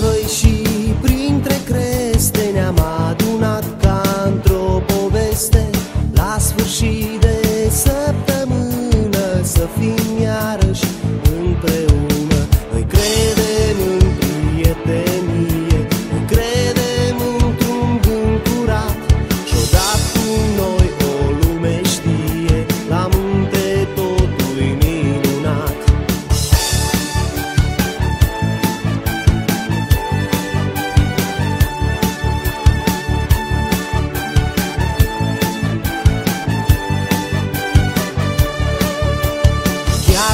văi și printre creste Ne-am adunat ca într-o poveste La sfârșit de săptămână Să fim iarăși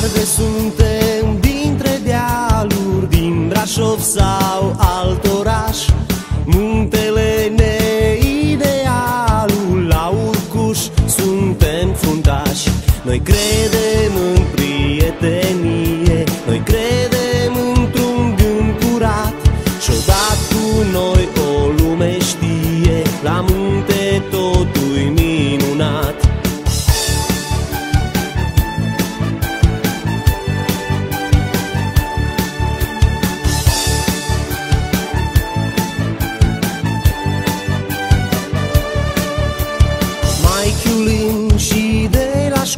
Chiar de suntem dintre dealuri Din Brașov sau alt oraș. Muntele neidealul La urcuș suntem fruntași. Noi credem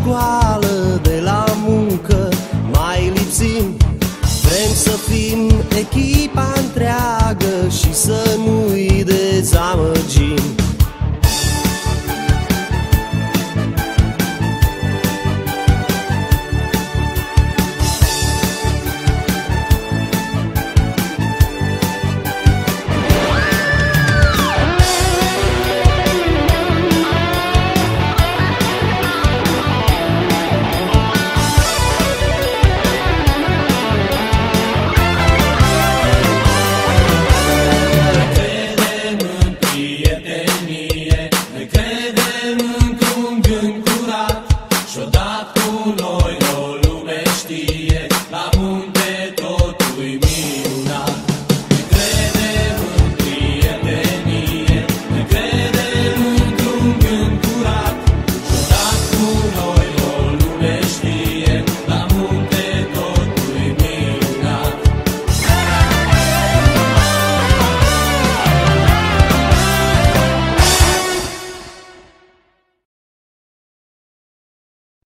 școală, de la muncă mai lipsim. Vrem să fim echipa întreagă și să nu-i dezamăgim.